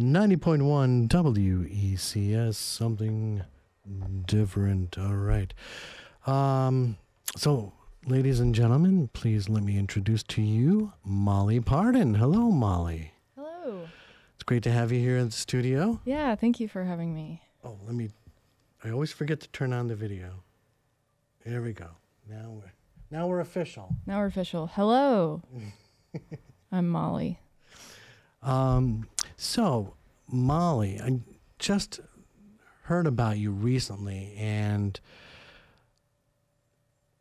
90.1 WECS, something different. All right. Um, so, ladies and gentlemen, please let me introduce to you Molly Parden. Hello, Molly. Hello. It's great to have you here in the studio. Yeah, thank you for having me. Oh, let me. I always forget to turn on the video. There we go. Now we're now we're official. Now we're official. Hello. I'm Molly. Um, so, Molly, I just heard about you recently, and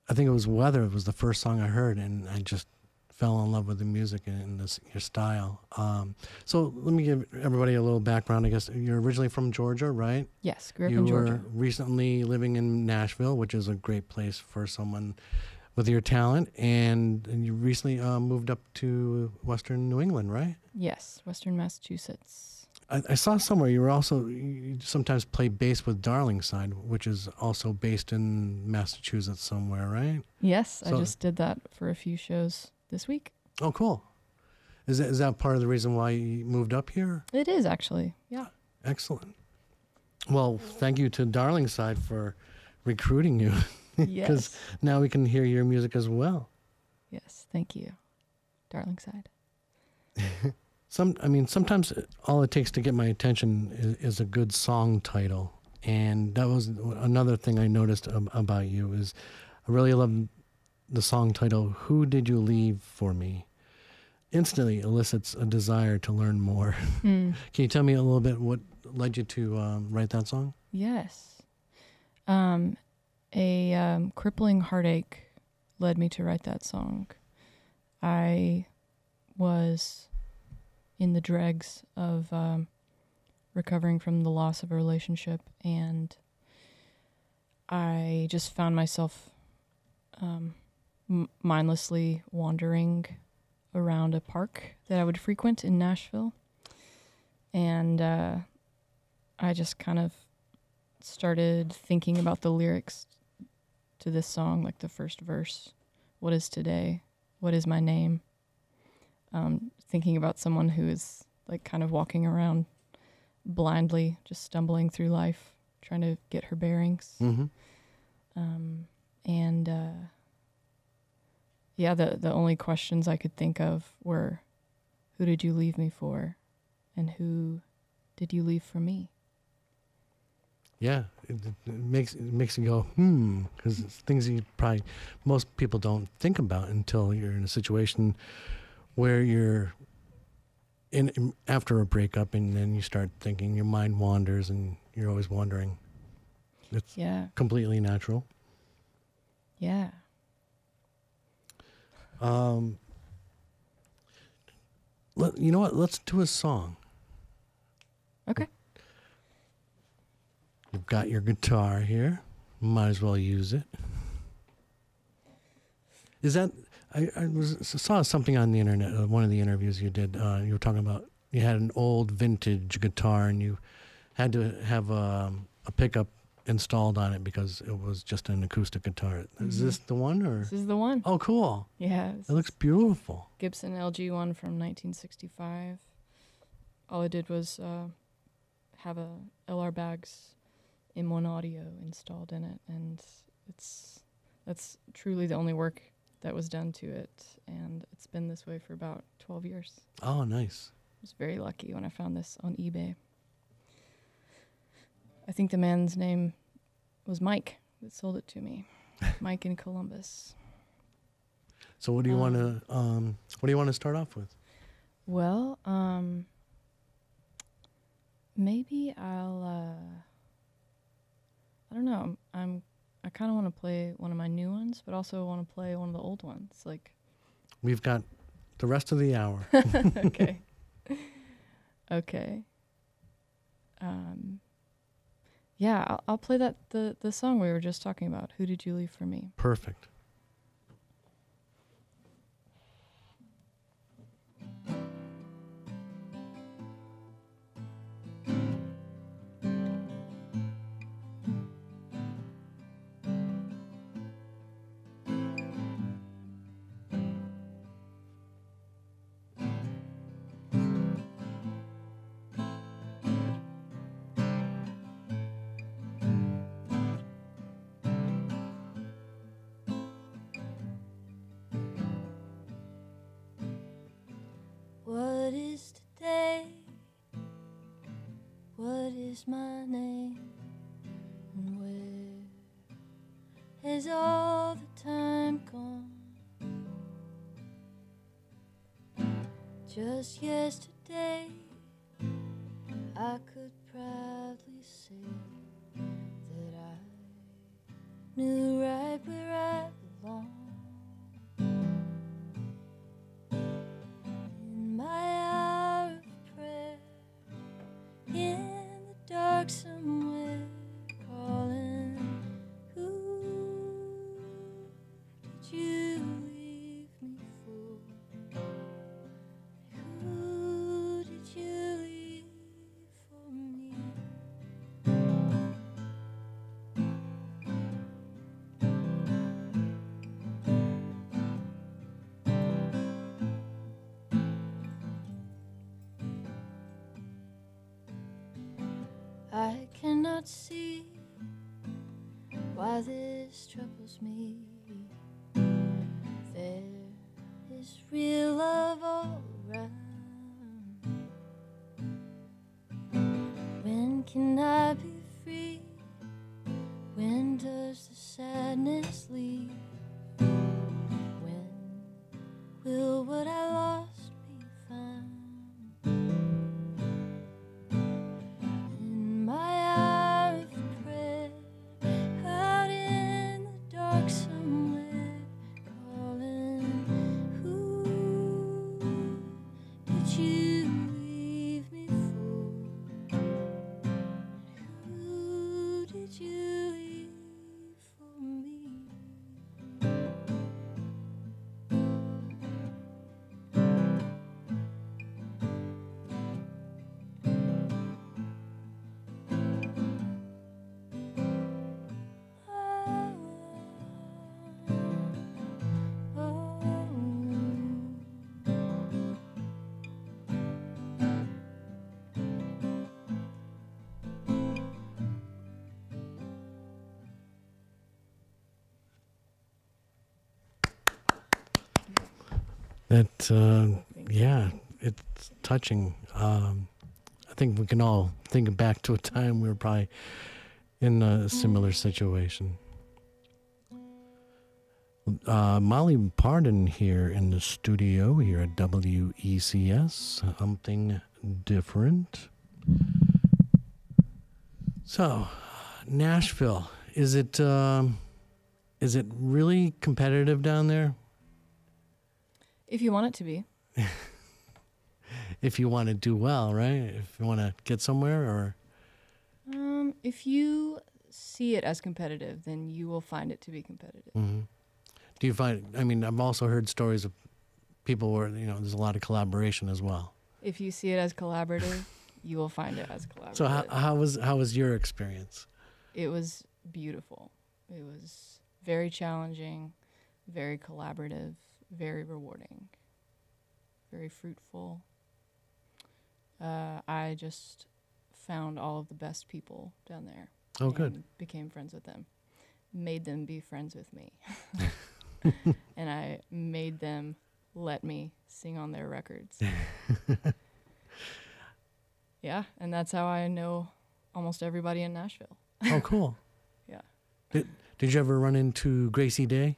I think it was Weather It was the first song I heard, and I just fell in love with the music and this, your style. Um, so, let me give everybody a little background. I guess you're originally from Georgia, right? Yes, grew up you in Georgia. were recently living in Nashville, which is a great place for someone with your talent, and, and you recently uh, moved up to Western New England, right? Yes, Western Massachusetts. I, I saw somewhere you were also you sometimes play bass with Darlingside, which is also based in Massachusetts somewhere, right? Yes, I just did that for a few shows this week. Oh, cool. Is that, is that part of the reason why you moved up here? It is actually. Yeah. Excellent. Well, thank you to Darlingside for recruiting you. yes. Now we can hear your music as well. Yes, thank you. Darlingside. Some, I mean, sometimes all it takes to get my attention is, is a good song title, and that was another thing I noticed ab- about you is I really love the song title "Who Did You Leave for Me." Instantly elicits a desire to learn more. Hmm. Can you tell me a little bit what led you to um, write that song? Yes. Um, a um, crippling heartache led me to write that song. I was in the dregs of um, recovering from the loss of a relationship, and I just found myself um, m- mindlessly wandering around a park that I would frequent in Nashville. And uh, I just kind of started thinking about the lyrics to this song, like the first verse What is today? What is my name? Um, thinking about someone who is like kind of walking around blindly, just stumbling through life, trying to get her bearings. Mm-hmm. Um, and uh, yeah, the, the only questions I could think of were who did you leave me for? And who did you leave for me? Yeah, it, it makes it makes you go hmm because it's things you probably most people don't think about until you're in a situation where you're in, in after a breakup and then you start thinking your mind wanders and you're always wondering. It's Yeah, completely natural. yeah. Um, let, you know what? Let's do a song. Okay. You've got your guitar here. Might as well use it. Is that I, I was saw something on the internet? Uh, one of the interviews you did. Uh, you were talking about you had an old vintage guitar and you had to have um, a pickup installed on it because it was just an acoustic guitar. Is Mhm. this the one or? This is the one. Oh, cool! Yeah. It looks beautiful. Gibson LG one from 1965. All I did was uh, have a LR Baggs M1 audio installed in it, and it's that's truly the only work that was done to it, and it's been this way for about 12 years. Oh, nice. I was very lucky when I found this on eBay. I think the man's name was Mike that sold it to me. Mike in Columbus. So, what do you want Um, to um, what do you want to start off with? Well, um, maybe I'll. Uh, I don't know. I'm. I'm kind of want to play one of my new ones, but also want to play one of the old ones. Like, We've got the rest of the hour. okay, okay. Um, yeah, I'll, I'll play that the the song we were just talking about. Who did you leave for me? Perfect. What is today? What is my name? And where has all the time gone? Just yesterday, I could proudly say that I knew right where I I cannot see why this troubles me. There is real love all around. When can I That, uh, yeah, it's touching. Um, I think we can all think back to a time we were probably in a similar situation. Uh, Molly Parden here in the studio here at WECS. Something different. So, Nashville. Is it um, is it really competitive down there? If you want it to be. if you want to do well, right? If you want to get somewhere, or Um, if you see it as competitive, then you will find it to be competitive. Mhm. do you find? I mean, I've also heard stories of people where you know there's a lot of collaboration as well. If you see it as collaborative, you will find it as collaborative. So how how was how was your experience? it was beautiful. It was very challenging, very collaborative, very rewarding, very fruitful. Uh, I just found all of the best people down there. Oh, good. Became friends with them, made them be friends with me, and I made them let me sing on their records. yeah, and that's how I know almost everybody in Nashville. Oh, cool. Yeah. Did Did you ever run into Gracie Day?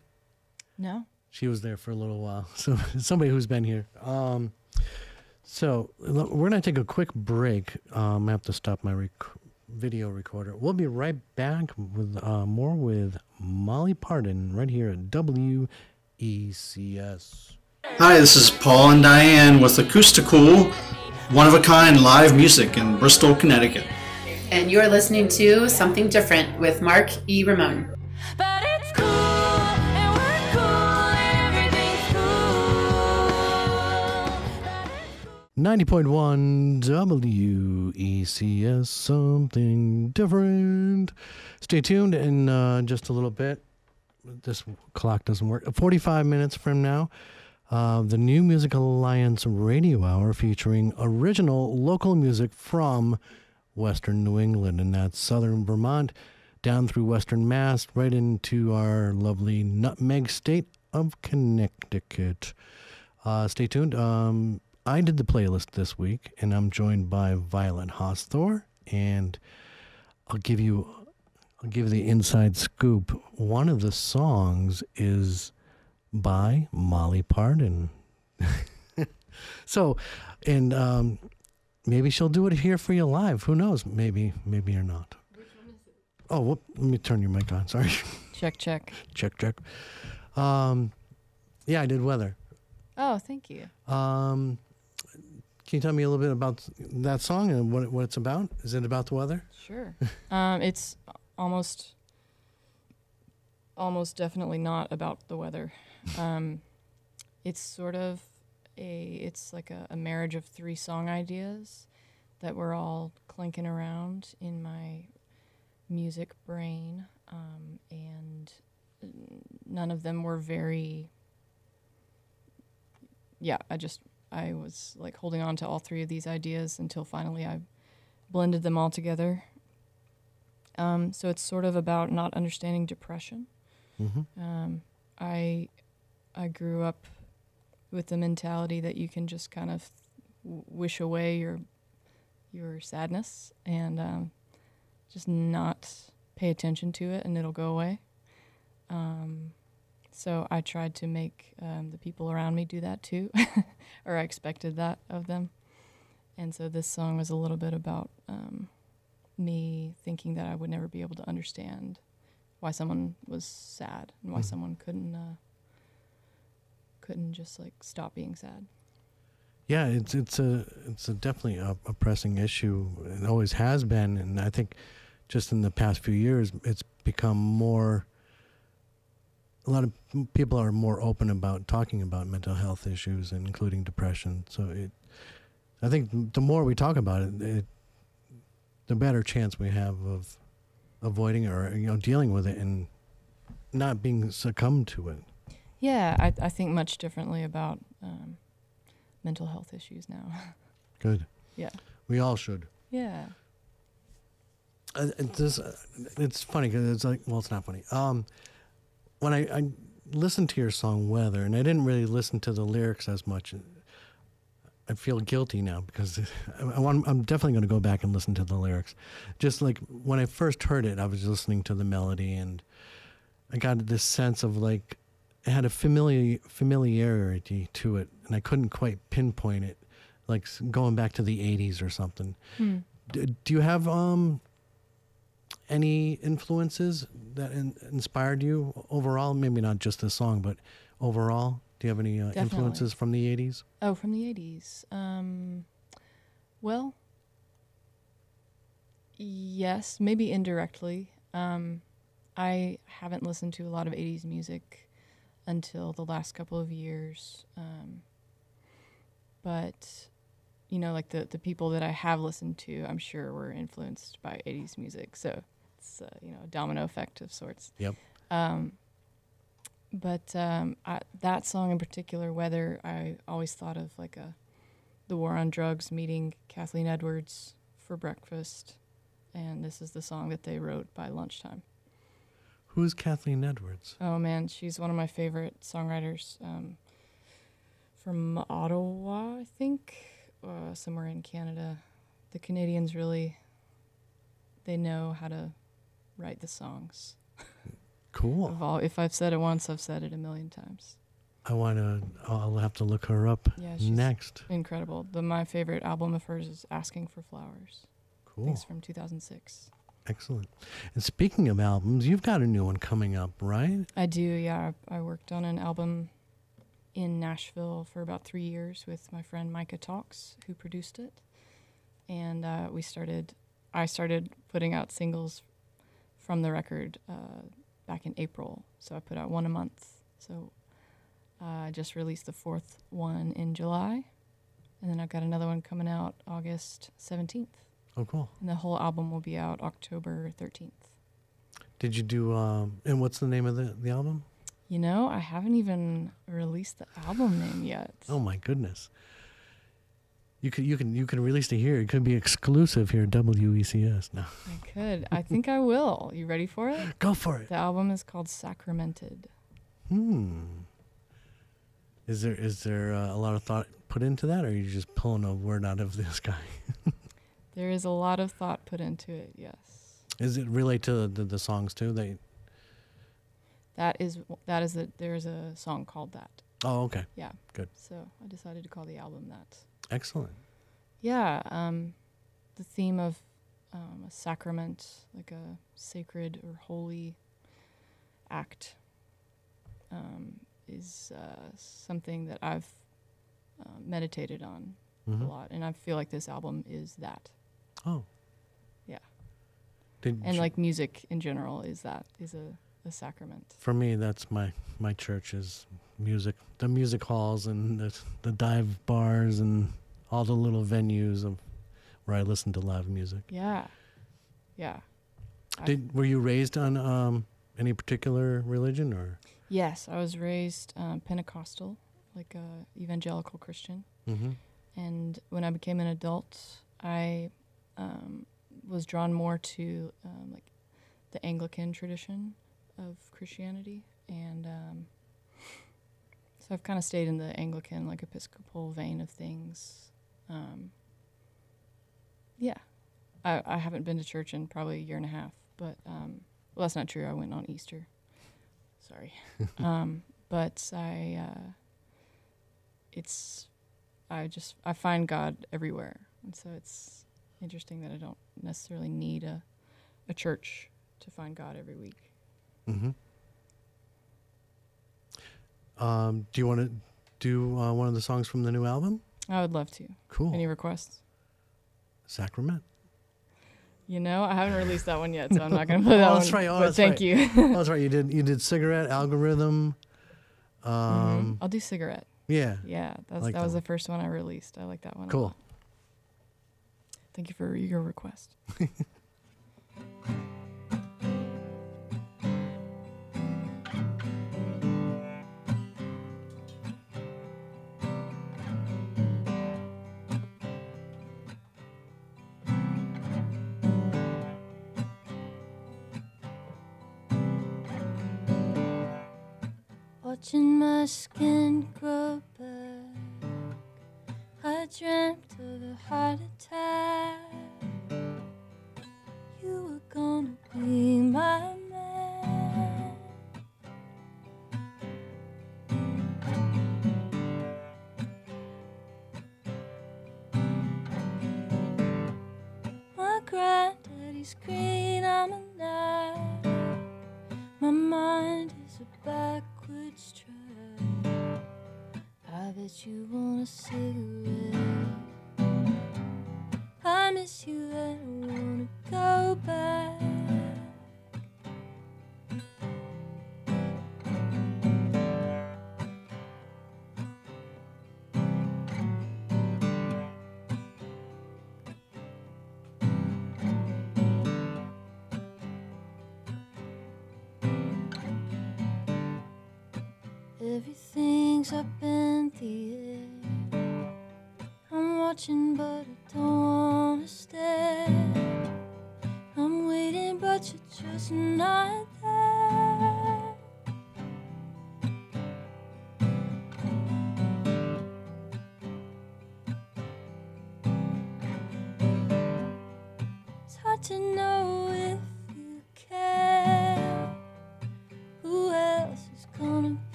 No. She was there for a little while. So somebody who's been here. Um, so we're gonna take a quick break. Um, I have to stop my rec- video recorder. We'll be right back with uh, more with Molly Parden right here at WECS. Hi, this is Paul and Diane with Acousticool, one of a kind live music in Bristol, Connecticut. And you're listening to Something Different with Mark E. Ramone. 90.1 WECS, something different. Stay tuned in uh, just a little bit. This clock doesn't work. 45 minutes from now, uh, the New Music Alliance Radio Hour featuring original local music from Western New England, and that's Southern Vermont down through Western Mass, right into our lovely nutmeg state of Connecticut. Uh, stay tuned. Um, I did the playlist this week, and I'm joined by Violet Hosthor, and I'll give you, I'll give the inside scoop. One of the songs is by Molly Parden. so, and um, maybe she'll do it here for you live. Who knows? Maybe, maybe or not. Oh, whoop, let me turn your mic on. Sorry. Check, check. check, check. Um, yeah, I did weather. Oh, thank you. Um, can you tell me a little bit about that song and what, what it's about? Is it about the weather? Sure. um, it's almost, almost definitely not about the weather. Um, it's sort of a, it's like a, a marriage of three song ideas that were all clinking around in my music brain, um, and none of them were very. Yeah, I just I was like holding on to all three of these ideas until finally I blended them all together. Um, so it's sort of about not understanding depression. Mm-hmm. Um, I I grew up with the mentality that you can just kind of w- wish away your your sadness and um, just not pay attention to it, and it'll go away. Um, so I tried to make um, the people around me do that too, or I expected that of them. And so this song was a little bit about um, me thinking that I would never be able to understand why someone was sad and why Mhm. someone couldn't uh, couldn't just like stop being sad. Yeah, it's it's a it's a definitely a, a pressing issue. It always has been, and I think just in the past few years, it's become more. A lot of people are more open about talking about mental health issues, including depression. So it, I think the more we talk about it, it the better chance we have of avoiding or you know dealing with it and not being succumbed to it. Yeah, I, I think much differently about um, mental health issues now. Good. Yeah. We all should. yeah. Uh, it this, uh, it's funny because it's like, well, it's not funny. Um, when I, I listened to your song "Weather" and I didn't really listen to the lyrics as much, I feel guilty now because I, I want, I'm definitely going to go back and listen to the lyrics. Just like when I first heard it, I was listening to the melody and I got this sense of like it had a familiar familiarity to it, and I couldn't quite pinpoint it, like going back to the '80s or something. Hmm. D- do you have um any influences that in- inspired you overall? Maybe not just this song, but overall. Do you have any uh, influences from the '80s? Oh, from the 80s. Um, well, yes, maybe indirectly. Um, I haven't listened to a lot of 80s music until the last couple of years. Um, but, you know, like the, the people that I have listened to, I'm sure were influenced by 80s music. So it's, uh, you know, a domino effect of sorts. Yep. Um, but um, I, that song in particular, "Weather," I always thought of like a the war on drugs meeting Kathleen Edwards for breakfast, and this is the song that they wrote by lunchtime. Who's Kathleen Edwards? Oh man, she's one of my favorite songwriters um, from Ottawa, I think, uh, somewhere in Canada. The Canadians really they know how to write the songs. Cool. Of all, if I've said it once, I've said it a million times. I want to. I'll have to look her up Yeah, next. incredible. The my favorite album of hers is "Asking for Flowers." Cool. it's from 2006. Excellent. And speaking of albums, you've got a new one coming up, right? I do, yeah. I, I worked on an album in Nashville for about three years with my friend Micah Tawlks, who produced it, and uh, we started. I started putting out singles from the record uh, back in April, so I put out one a month. So uh, I just released the fourth one in July, and then I've got another one coming out August 17th, Oh, cool. and the whole album will be out October 13th. Did you do? Um, and what's the name of the the album? You know, I haven't even released the album name yet. Oh my goodness. You could you can you can release it here. It could be exclusive here at WECS. No, I could. I think I will. You ready for it? go for it. The album is called Sacramented. Hmm. Is there is there uh, a lot of thought put into that, or are you just pulling a word out of the sky? There is a lot of thought put into it. Yes, Is it relate to the, the songs too? They that is that is a there is a song called that. oh okay, Yeah. Good. So I decided to call the album that. Excellent. Yeah, um, the theme of um, a sacrament, like a sacred or holy act, um, is uh, something that I've uh, meditated on Mhm. a lot, and I feel like this album is that. Oh. Yeah. Did And like music in general is that is a, a sacrament. for me, that's my my church is music. The music halls and the the dive bars and all the little venues of where I listened to live music. Yeah, yeah. I- Did were you raised on um, any particular religion or? yes, I was raised um, Pentecostal, like a evangelical Christian. Mm-hmm. and when I became an adult, I um, was drawn more to um, like the Anglican tradition of Christianity, and um, so I've kind of stayed in the Anglican, like Episcopal vein of things. Um, yeah, I, I haven't been to church in probably a year and a half, but um, well, that's not true. I went on Easter. Sorry, um, but I. Uh, it's I just I find God everywhere, and so it's interesting that I don't necessarily need a a church to find God every week. Mm-hmm. Um, do you want to do uh, one of the songs from the new album? I would love to. Cool. Any requests? Sacrament. You know, I haven't released that one yet, so I'm not going to put Oh, that that's one. right. Oh, but that's thank right. you. oh, that's right. You did. You did cigarette algorithm. Mhm. Um, I'll do cigarette. Yeah. Yeah, that's, like that that was the first one I released. I like that one. Cool. Thank you for your request. Watching my skin grow back. I dreamt of a heart attack. But you're just not there.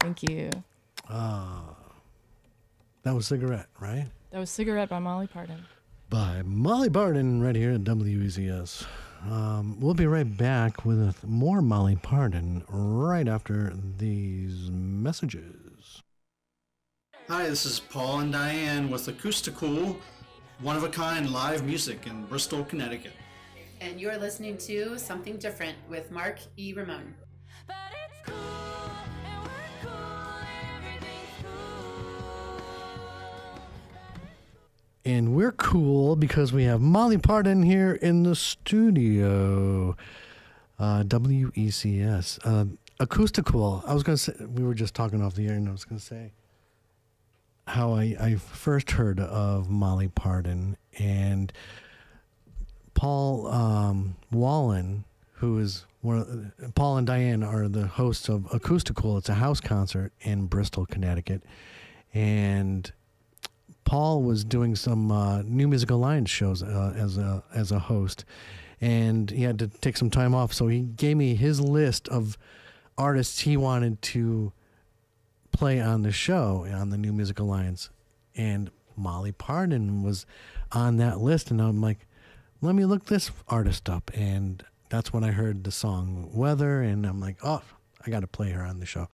Thank you. Ah, that was cigarette, right? That was Cigarette by Molly Parden. By Molly Parden, right here at WECS. Um, we'll be right back with more Molly Parden right after these messages. Hi, this is Paul and Diane with Acousticool, one of a kind live music in Bristol, Connecticut. And you're listening to Something Different with Mark E. Ramone. And we're cool because we have Molly Parden here in the studio. Uh, WECS. Uh, acoustical. I was going to say, we were just talking off the air, and I was going to say how I, I first heard of Molly Parden and Paul um, Wallen, who is one of, Paul and Diane are the hosts of Acoustical. It's a house concert in Bristol, Connecticut. And Paul was doing some uh, New Musical Alliance shows uh, as a as a host, and he had to take some time off. So he gave me his list of artists he wanted to play on the show on the New Musical Alliance, and Molly Parden was on that list. And I'm like, let me look this artist up, and that's when I heard the song Weather, and I'm like, oh, I got to play her on the show.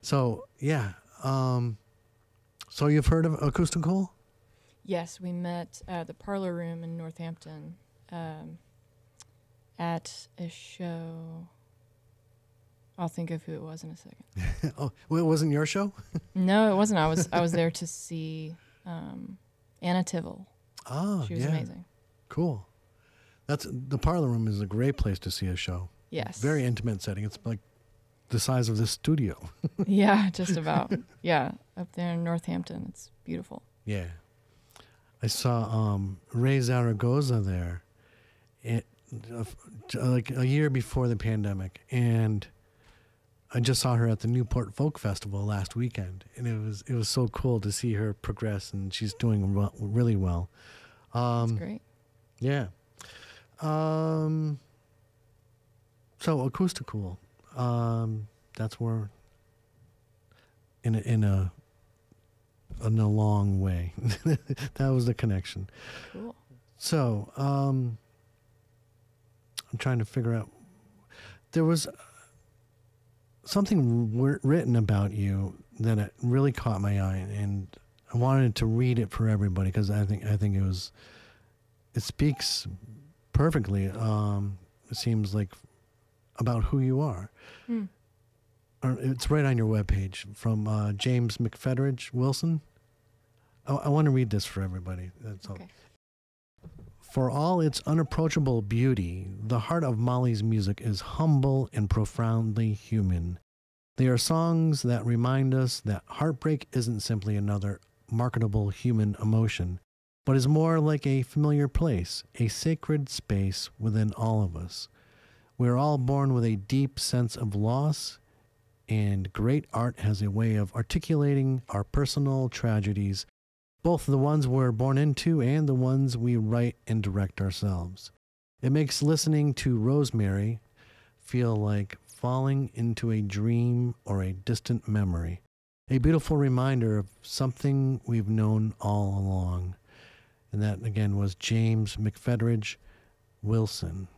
So yeah. Um, so you've heard of Acoustical? Yes, we met at the Parlor Room in Northampton um, at a show. I'll think of who it was in a second. oh, well, it wasn't your show? No, it wasn't. I was I was there to see um, Anna Tivel. Oh, She was yeah. amazing. Cool. That's the parlor room is a great place to see a show. Yes. Very intimate setting. It's like the size of this studio. yeah, just about. Yeah, up there in Northampton. It's beautiful. yeah. I saw um, Raye Zaragoza there, it, uh, like a year before the pandemic, and I just saw her at the Newport Folk Festival last weekend, and it was it was so cool to see her progress, and she's doing well, really well. Um, It's great. Yeah. Um. So acoustical. Um. That's where. In a in a. In a long way, that was the connection. Cool. So, um, I'm trying to figure out. There was something w- written about you that it really caught my eye, and I wanted to read it for everybody because I think I think it was. It speaks perfectly. Um, it seems like about who you are. Or It's right on your webpage from uh, James McFetridge Wilson. I, I want to read this for everybody. That's all. For all its unapproachable beauty, the heart of Molly's music is humble and profoundly human. They are songs that remind us that heartbreak isn't simply another marketable human emotion, but is more like a familiar place, a sacred space within all of us. We are all born with a deep sense of loss, and great art has a way of articulating our personal tragedies both the ones we're born into and the ones we write and direct ourselves. It makes listening to Rosemary feel like falling into a dream or a distant memory, a beautiful reminder of something we've known all along. And that again was James McFetridge Wilson.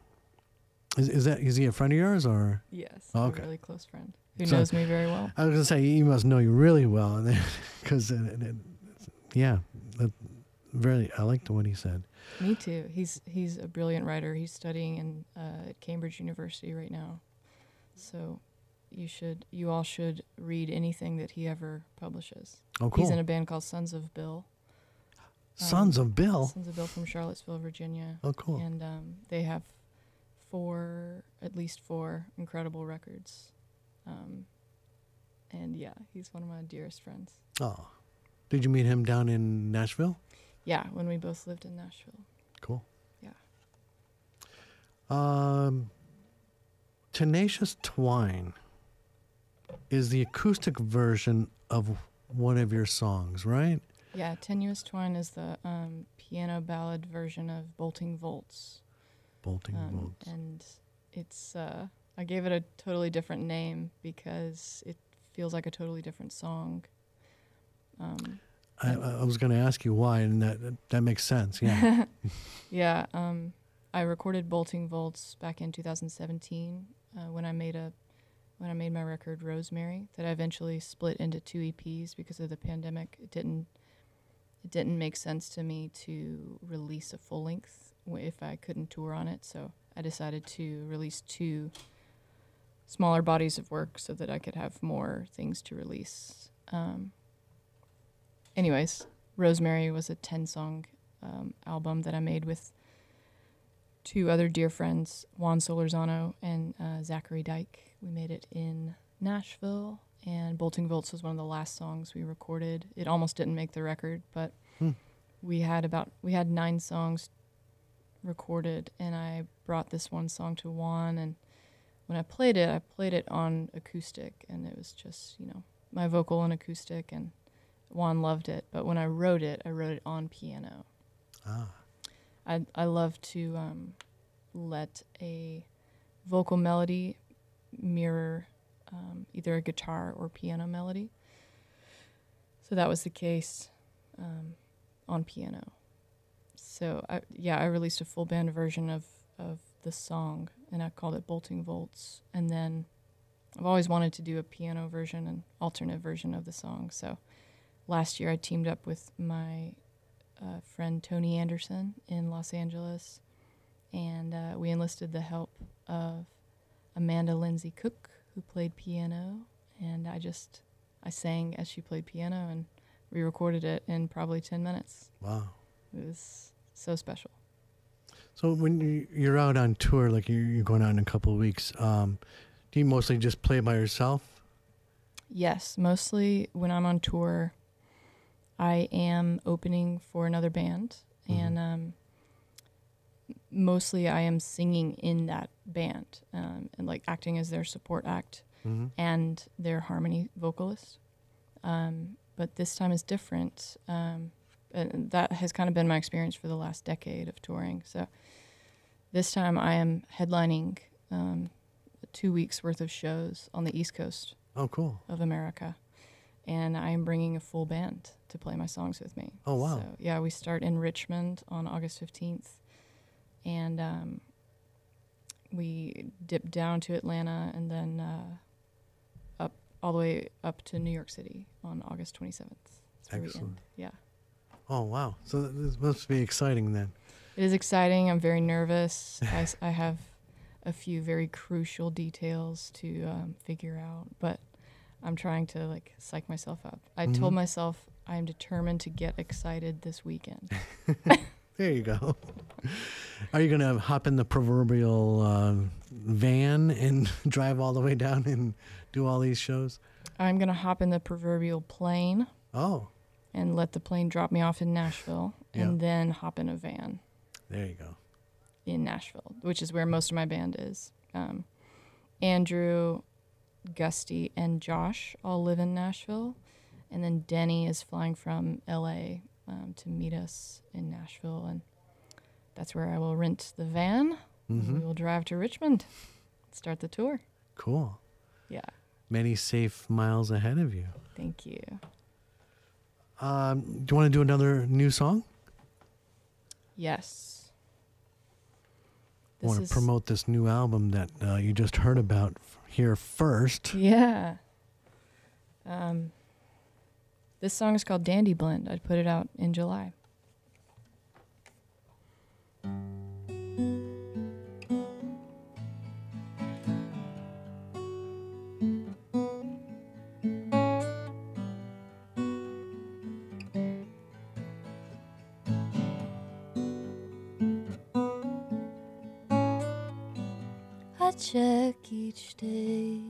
Is, is that is he a friend of yours or? Yes. Oh, okay. A really close friend who So- knows me very well. I was gonna say he must know you really well, because yeah, that, really I liked what he said. Me too. He's he's a brilliant writer. He's studying in uh, at Cambridge University right now. So you should you all should read anything that he ever publishes. Oh, cool. He's in a band called Sons of Bill. Sons of Bill. Sons of Bill from Charlottesville, Virginia. Oh, cool. And um, they have four, at least four incredible records. Um, and yeah, he's one of my dearest friends. Oh, did you meet him down in Nashville? Yeah, when we both lived in Nashville. Cool. Yeah. Um, Tenacious Twine is the acoustic version of one of your songs, right? Yeah, Tenuous Twine is the um, piano ballad version of Bolting Volts. Bolting Um, Bolts. and it's, uh, I gave it a totally different name because it feels like a totally different song. Um, I, I was going to ask you why, and that that makes sense. Yeah. yeah, um, I recorded Bolting Volts back in 2017 uh, when I made a when I made my record Rosemary that I eventually split into two EPs because of the pandemic. It didn't it didn't make sense to me to release a full length if I couldn't tour on it. So I decided to release two smaller bodies of work so that I could have more things to release. Um, anyways, Rosemary was a 10 song um, album that I made with two other dear friends, Juan Solorzano and uh, Zachary Dyke. We made it in Nashville, and Bolting Volts was one of the last songs we recorded. It almost didn't make the record, but Hmm. we had about we had nine songs recorded, and I brought this one song to Juan, and when I played it, I played it on acoustic, and it was just you know my vocal and acoustic, and Juan loved it. But when I wrote it, I wrote it on piano. ah. I I love to um, let a vocal melody mirror um, either a guitar or piano melody. So that was the case um, on piano. So I, yeah, I released a full band version of of the song, and I called it Bolting Volts. And then I've always wanted to do a piano version and alternate version of the song. So last year I teamed up with my uh, friend Tony Anderson in Los Angeles, and uh, we enlisted the help of Amanda Lindsay Cook, who played piano, and I just I sang as she played piano, and re-recorded it in probably ten minutes. Wow. It was so special. So when you- you're out on tour, like you're, you're going out in a couple of weeks, um, do you mostly just play by yourself? Yes, mostly when I'm on tour, I am opening for another band, and um, mostly I am singing in that band um, and like acting as their support act Mm-hmm. and their harmony vocalist. Um, but this time is different. Um, and that has kind of been my experience for the last decade of touring. So this time I am headlining um, two weeks worth of shows on the East Coast Oh, cool. of America. And I am bringing a full band to play my songs with me. Oh, wow. So, yeah, we start in Richmond on August 15th. And um, we dip down to Atlanta and then uh, up all the way up to New York City on August 27th. That's where we Excellent. Yeah. Oh, wow. So this must be exciting then. It is exciting. I'm very nervous. I, I have a few very crucial details to um, figure out, but I'm trying to like psych myself up. I told Mhm. myself I am determined to get excited this weekend. There you go. Are you going to hop in the proverbial uh, van and drive all the way down and do all these shows? I'm gonna hop in the proverbial plane Oh, and let the plane drop me off in Nashville, and Yeah. then hop in a van there you go. in Nashville, which is where most of my band is. Um, Andrew, Gusty, and Josh all live in Nashville, and then Denny is flying from LA um, to meet us in Nashville, and that's where I will rent the van. and hmm We will drive to Richmond, start the tour. Cool. Yeah, Many safe miles ahead of you. thank you. Um, do you want to do another new song? Yes. I want to promote this new album that uh, you just heard about here first. Yeah. Um, this song is called Dandy Blend. I'd put it out in July. I check each day.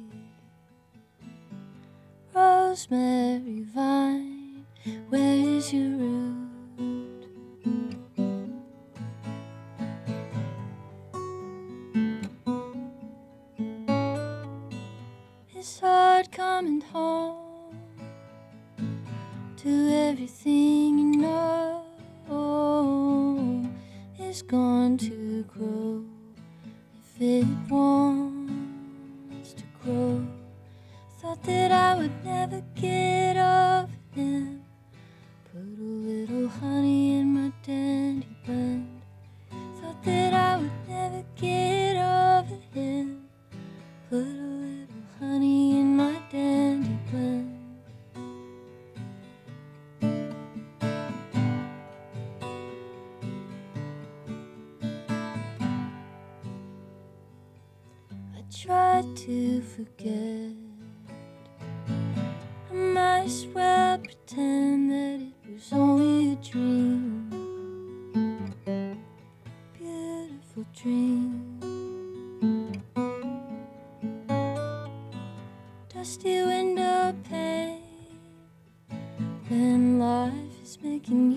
Rosemary vine, where is your root?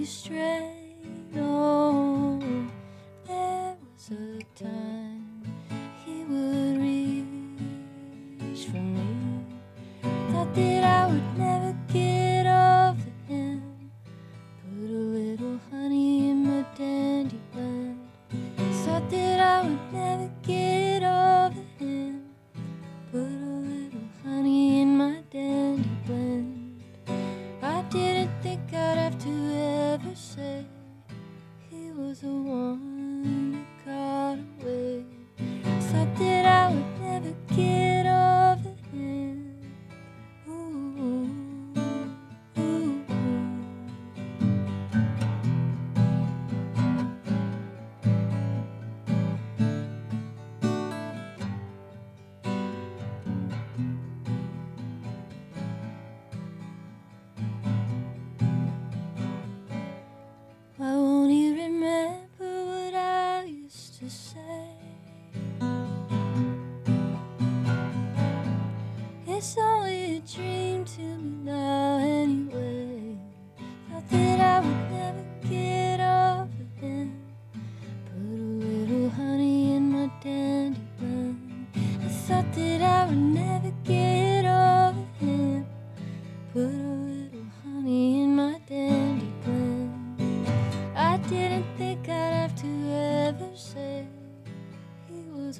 Making. Oh, there was a time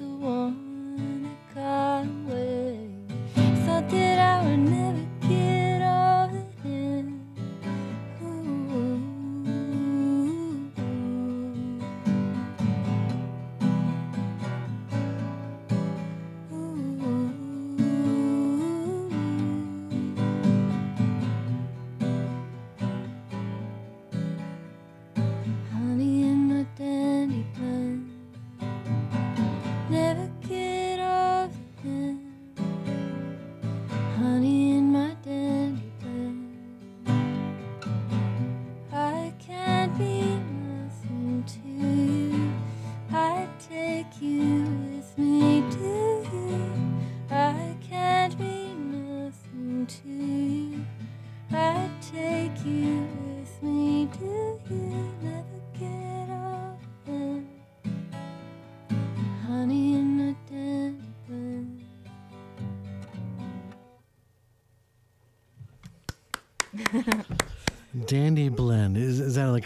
was one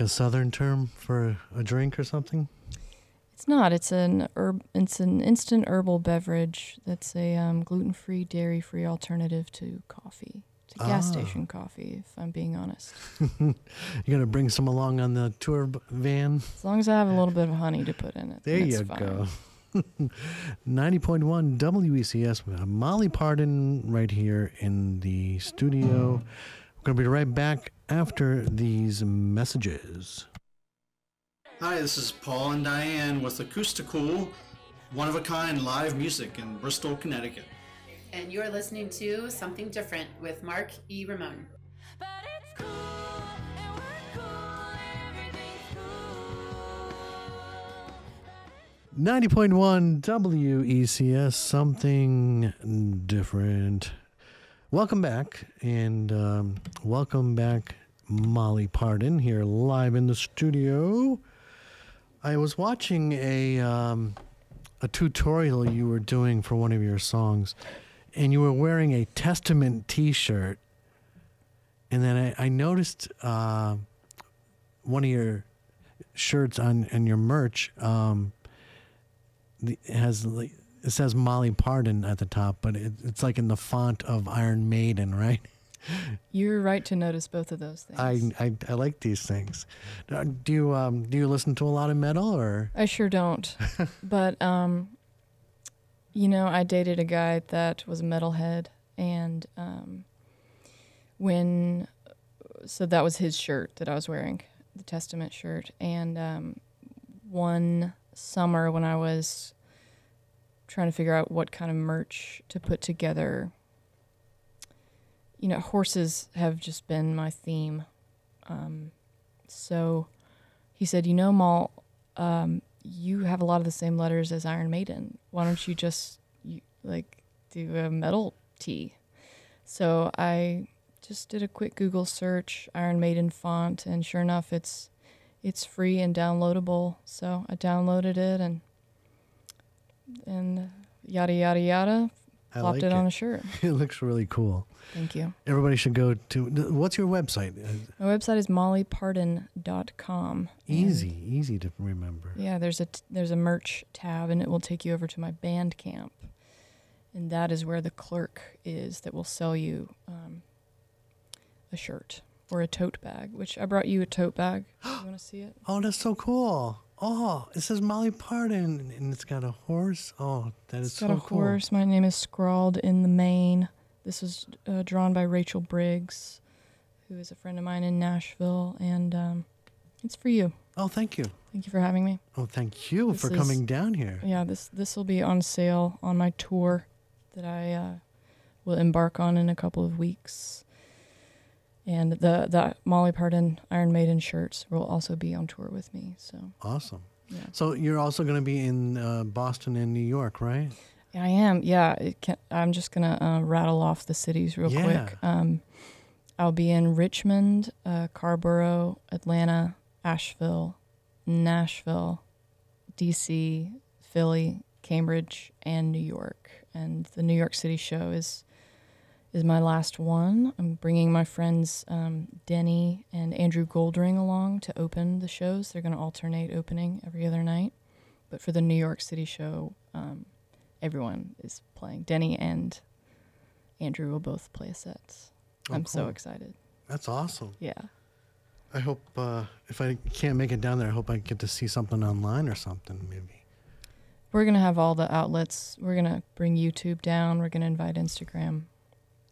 a southern term for a drink or something? It's not. It's an herb. It's an instant herbal beverage that's a um, gluten-free, dairy-free alternative to coffee, to gas Ah. station coffee. If I'm being honest, you're gonna bring some along on the tour van? as long as I have a little bit of honey to put in it. There you fine. go. 90.1 WECS. Molly Parden right here in the studio. We're going to be right back after these messages. Hi, this is Paul and Diane with Acousticool, one of a kind live music in Bristol, Connecticut. And you're listening to Something Different with Mark E. Ramone. But it's cool, and we're cool, everything's cool. 90.1 WECS, something different. Welcome back, and um, welcome back, Molly Parden, here live in the studio. I was watching a um, a tutorial you were doing for one of your songs, and you were wearing a Testament T-shirt, and then I, I noticed uh, one of your shirts on and your merch. Um, the, has it says Molly Parden at the top, but it, it's like in the font of Iron Maiden, right? You're right to notice both of those things. I, I I like these things. Uh, Do you um do you listen to a lot of metal or? I sure don't. but um you know, I dated a guy that was a metalhead and um when so that was his shirt that I was wearing, the Testament shirt and um one summer when I was trying to figure out what kind of merch to put together. You know, horses have just been my theme. Um, so he said, You know, Mal, um, you have a lot of the same letters as Iron Maiden. Why don't you just you, like do a metal tee? So I just did a quick Google search, Iron Maiden font, and sure enough, it's it's free and downloadable. So I downloaded it and and yada yada yada, I plopped like it on a shirt. It looks really cool. Thank you. Everybody should go to. What's your website? Uh, My website is mollyparden.com. and- Easy, easy to remember. Yeah, there's a t- there's a merch tab, and it will take you over to my Bandcamp, and that is where the clerk is that will sell you um, a shirt or a tote bag. Which I brought you a tote bag. you want to see it? Oh, that's so cool. Oh, it says Molly Parden, and it's got a horse. Oh, that is It's so got a cool. horse. My name is scrawled in the mane. This was uh, drawn by Rachel Briggs, who is a friend of mine in Nashville, and um, it's for you. Oh, thank you. Thank you for having me. Oh, thank you This for is- coming down here. Yeah, this this will be on sale on my tour that I uh, will embark on in a couple of weeks. And the the Molly Parden Iron Maiden shirts will also be on tour with me. So Awesome. yeah, So you're also going to be in uh, Boston and New York, right? I am. Yeah, it can, I'm just gonna uh, rattle off the cities real Yeah. quick. Um, I'll be in Richmond, uh, Carrboro, Atlanta, Asheville, Nashville, D.C., Philly, Cambridge, and New York. And the New York City show is is my last one. I'm bringing my friends um, Denny and Andrew Goldring along to open the shows. They're going to alternate opening every other night. But for the New York City show, um, everyone is playing. Denny and Andrew will both play a set. Oh, I'm so excited. That's awesome. Yeah. I hope uh, if I can't make it down there, I hope I get to see something online or something, maybe. We're going to have all the outlets. We're going to bring YouTube down. We're going to invite Instagram.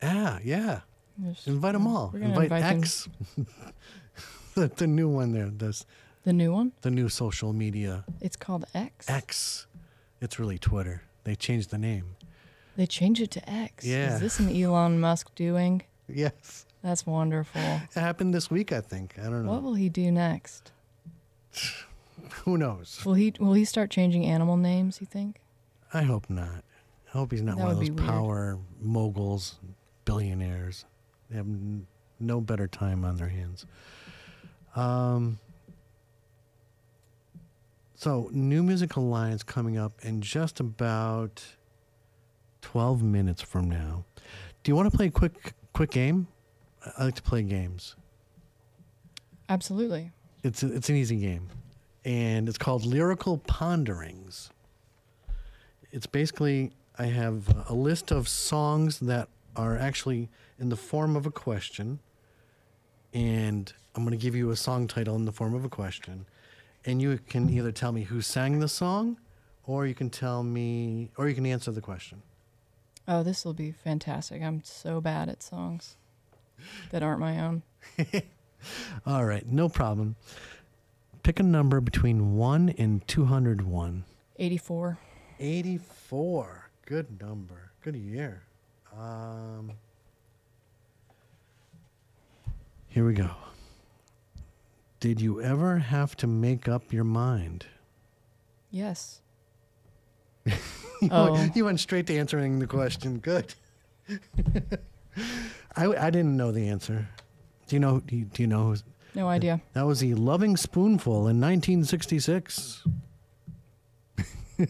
Yeah, yeah. There's- Invite them all. We're Invite. X. the, the new one there. This The new one? the new social media It's called X. X. It's really Twitter. They changed the name. They changed it to X. Yeah. Is this an Elon Musk doing? Yes. That's wonderful. It happened this week, I think. I don't know. What will he do next? Who knows? Will he will he start changing animal names, you think? I hope not. I hope he's not That one of those power moguls, billionaires. They have n- no better time on their hands. Um. So, New Music Alliance coming up in just about 12 minutes from now. Do you want to play a quick quick game? I- like to play games. Absolutely. It's a, it's an easy game, and it's called Lyrical Ponderings. It's basically I have a list of songs that are actually in the form of a question, and I'm going to give you a song title in the form of a question, and you can either tell me who sang the song, or you can tell me, or you can answer the question. Oh, this will be fantastic. I'm so bad at songs that aren't my own. All right, no problem. Pick a number between one and two hundred one. 84. 84. Good number. Good year. Um, here we go. Did you ever have to make up your mind? Yes. You, Oh. went, you went straight to answering the question. Good. I, I didn't know the answer. Do you know? Do you, do you know? who's- No idea. That was the Lovin' Spoonful in 1966.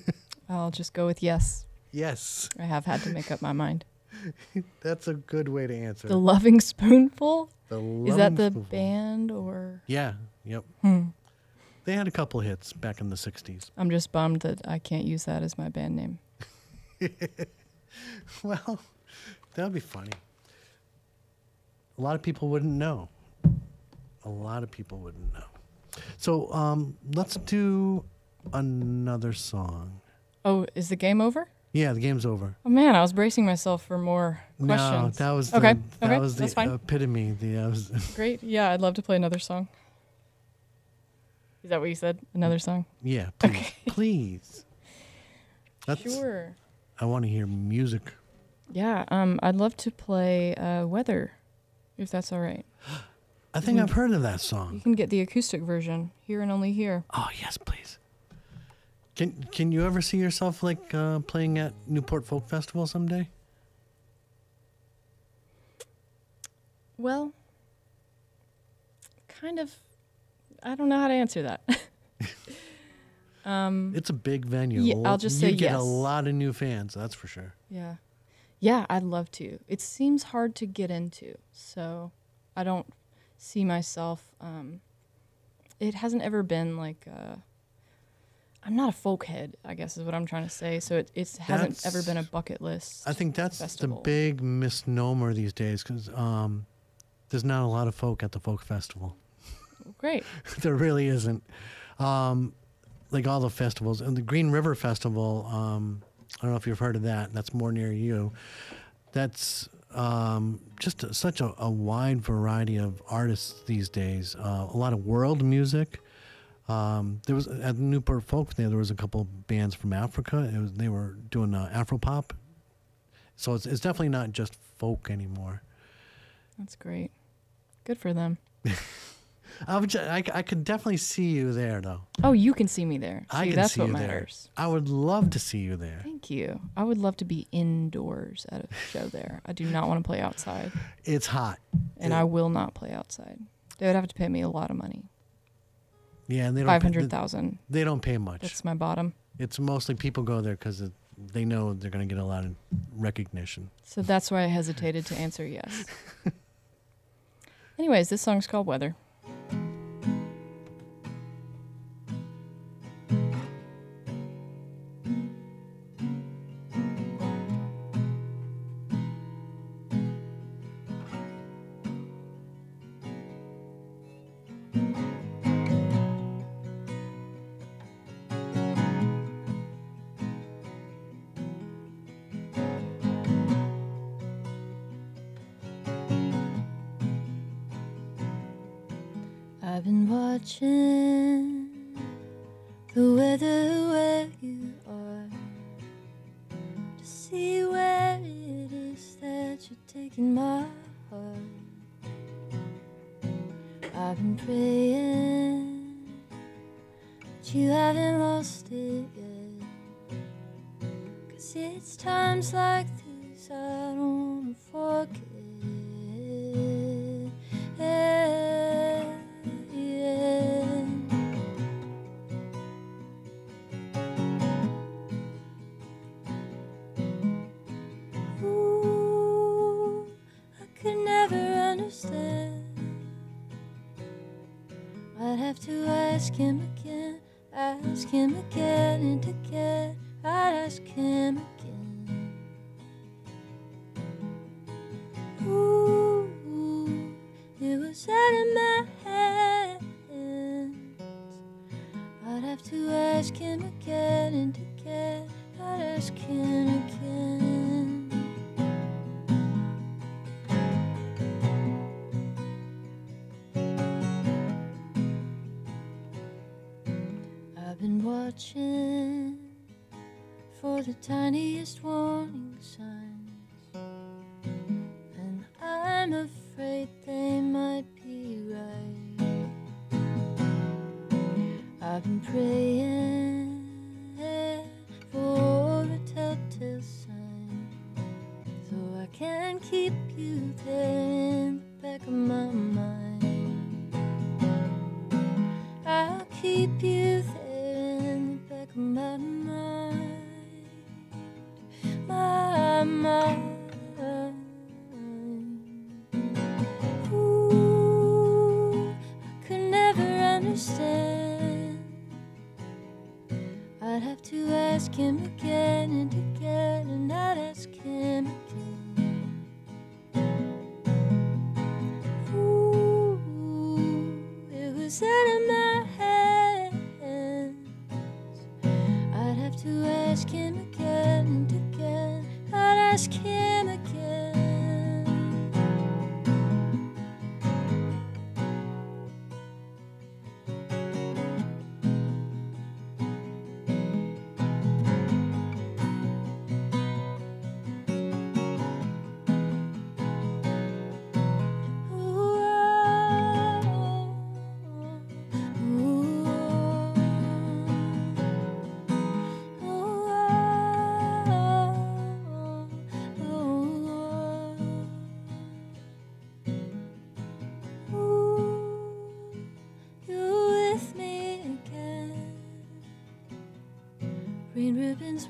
I'll just go with yes. Yes, I have had to make up my mind. that's a good way to answer. The Lovin' Spoonful? The loving Is that the Spoonful. band or? Yeah. Yep. Hmm. They had a couple hits back in the 60s. I'm just bummed that I can't use that as my band name. Well, that would be funny. A lot of people wouldn't know. A lot of people wouldn't know. So um, let's do another song. Oh, is the game over? Yeah, the game's over. Oh man, I was bracing myself for more questions. No, that was the, Okay, that okay, was the that's fine. epitome. The, that was, Great. Yeah, I'd love to play another song. Is that what you said? Another song? yeah, please, please. That's, Sure. I want to hear music. Yeah. Um, I'd love to play uh, Weather, if that's all right. I think. I've heard of that song. You can get the acoustic version here and only here. Oh yes, please. Can Can you ever see yourself like uh, playing at Newport Folk Festival someday? Well, kind of. I don't know how to answer that. um, It's a big venue. Yeah, A I'll just you say get a lot of new fans. That's for sure. yeah. Yeah, I'd love to. It seems hard to get into, so I don't see myself. Um, it hasn't ever been like. Uh, I'm not a folk head, I guess is what I'm trying to say. So it it hasn't ever been a bucket list. I think that's festival. the big misnomer these days because um, there's not a lot of folk at the folk festival. Great. there really isn't. Um, like all the festivals, and the Green River Festival. Um, I don't know if you've heard of that. That's more near you. That's um, just a, such a, a wide variety of artists these days. Uh, a lot of world music. Um, there was at Newport Folk there. There was a couple bands from Africa. It was they were doing uh, Afro pop. So it's it's definitely not just folk anymore. That's great. Good for them. I would I, I could definitely see you there though. Oh, you can see me there. I can that's see what you matters. there. I would love to see you there. Thank you. I would love to be indoors at a show there. I do not want to play outside, It's hot. and I will not play outside. They would have to pay me a lot of money. Yeah, and they don't. Five pay- hundred thousand. They don't pay much. That's my bottom. it's mostly people go there because they know they're going to get a lot of recognition. So that's why I hesitated to answer yes. Anyways, this song's called Weather. Have to ask him again, ask him again and again. I'd ask him again and again, and I'd ask him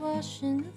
washing the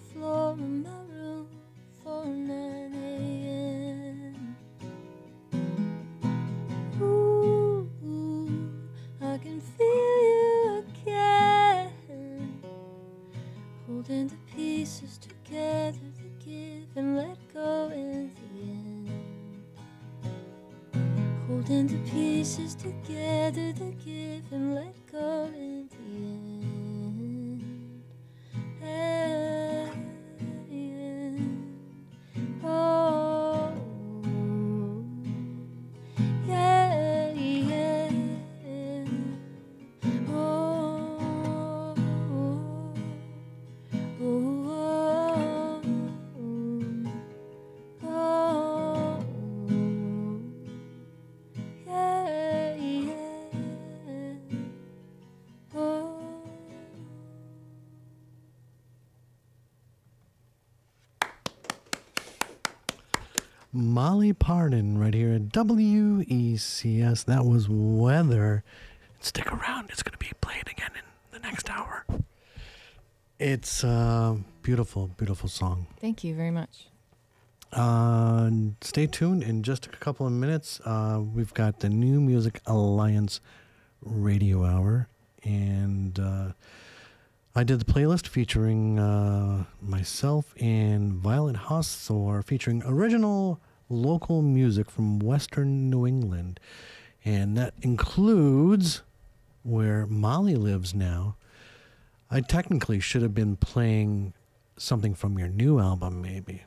Parden right here at WECS. That was Weather. Stick around. It's going to be played again in the next hour. It's a beautiful, beautiful song. Thank you very much. Uh, stay tuned. In just a couple of minutes, uh, we've got the New Music Alliance Radio Hour. And uh, I did the playlist featuring uh, myself and Violet Hassor, featuring original local music from Western New England. And that includes where Molly lives now. I technically should have been playing something from your new album, maybe.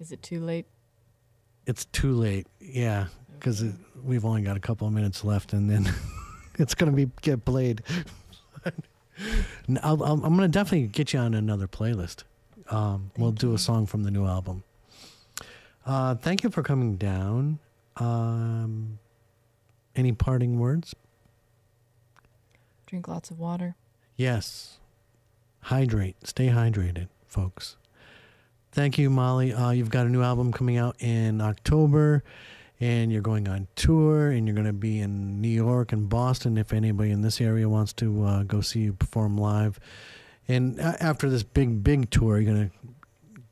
Is it too late? It's too late. Yeah, because we've only got a couple of minutes left, and then it's gonna be get played. I'll, I'll, I'm gonna definitely get you on another playlist. Um, we'll do a song from the new album. Uh, thank you for coming down. Um, any parting words? Drink lots of water. Yes. Hydrate. Stay hydrated, folks. Thank you, Molly. Uh, you've got a new album coming out in October, and you're going on tour, and you're going to be in New York and Boston if anybody in this area wants to uh, go see you perform live. And after this big, big tour, you're going to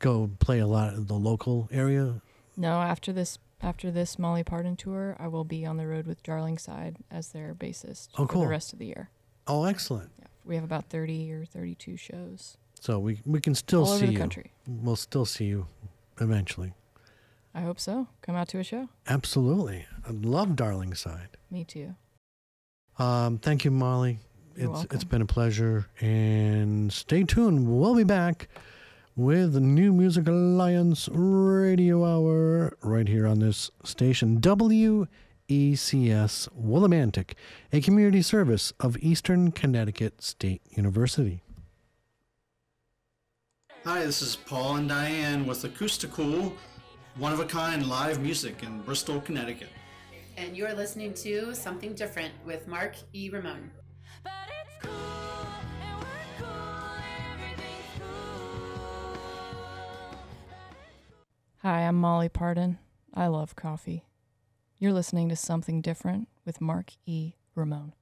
go play a lot of the local area. No, after this after this Molly Parden tour, I will be on the road with Darlingside as their bassist Oh, for cool. the rest of the year. Oh, excellent. Yeah, we have about 30 or 32 shows So we, we can still all over see the you. country. We'll still see you eventually. I hope so. Come out to a show. Absolutely. I love Darlingside. Me too. Um, thank you, Molly. You're it's it's welcome. been a pleasure. And stay tuned. We'll be back with the New Music Alliance Radio Hour right here on this station, WECS Willimantic, a community service of Eastern Connecticut State University. Hi, this is Paul and Diane with Acousticool, one of a kind live music in Bristol, Connecticut. And you're listening to Something Different with Mark E. Ramone. Hi, I'm Molly Parden. I love coffee. You're listening to Something Different with Mark E. Ramone.